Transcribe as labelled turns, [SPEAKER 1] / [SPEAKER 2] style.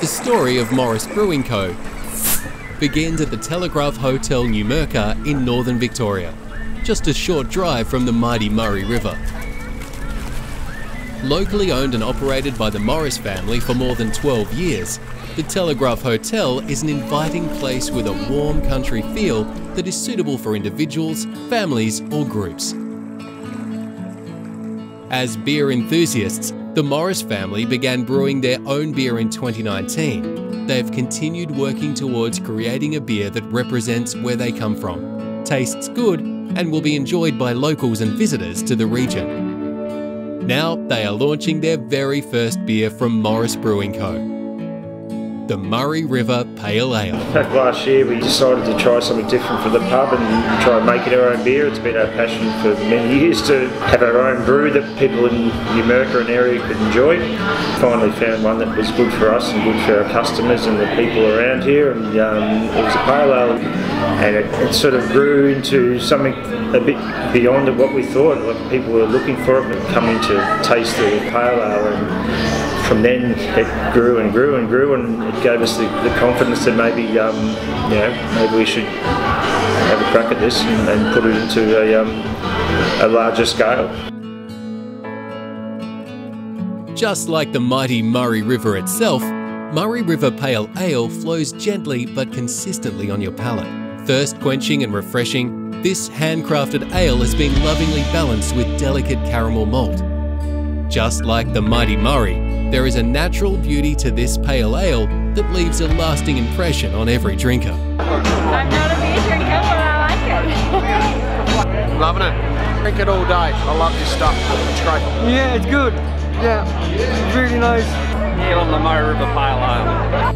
[SPEAKER 1] The story of Morris Brewing Co. begins at the Telegraph Hotel Numurkah in northern Victoria, just a short drive from the mighty Murray River. Locally owned and operated by the Morris family for more than 12 years, the Telegraph Hotel is an inviting place with a warm country feel that is suitable for individuals, families, or groups. As beer enthusiasts, the Morris family began brewing their own beer in 2019. They have continued working towards creating a beer that represents where they come from, tastes good, and will be enjoyed by locals and visitors to the region. Now they are launching their very first beer from Morris Brewing Co the Murray River Pale Ale.
[SPEAKER 2] Back last year we decided to try something different for the pub and try making our own beer. It's been our passion for many years to have our own brew that people in Numurkah and area could enjoy. Finally found one that was good for us and good for our customers and the people around here and um, it was a pale ale and it, it, sort of grew into something a bit beyond what we thought. Like people were looking for it and coming to taste the pale ale and from then it grew and grew and grew and it gave us the, the confidence that maybe um, you know maybe we should have a crack at this and, and put it into a, um, a larger scale.
[SPEAKER 1] Just like the mighty Murray River itself, Murray River Pale Ale flows gently but consistently on your palate. Thirst quenching and refreshing, this handcrafted ale has been lovingly balanced with delicate caramel malt. Just like the mighty Murray, there is a natural beauty to this pale ale that leaves a lasting impression on every drinker.
[SPEAKER 3] I'm not a beer drinker, but I like
[SPEAKER 4] it. Loving it. Drink it all day. I love this stuff. It's great.
[SPEAKER 5] Yeah, it's good. Yeah, it's really nice.
[SPEAKER 6] Here on the Murray River Pale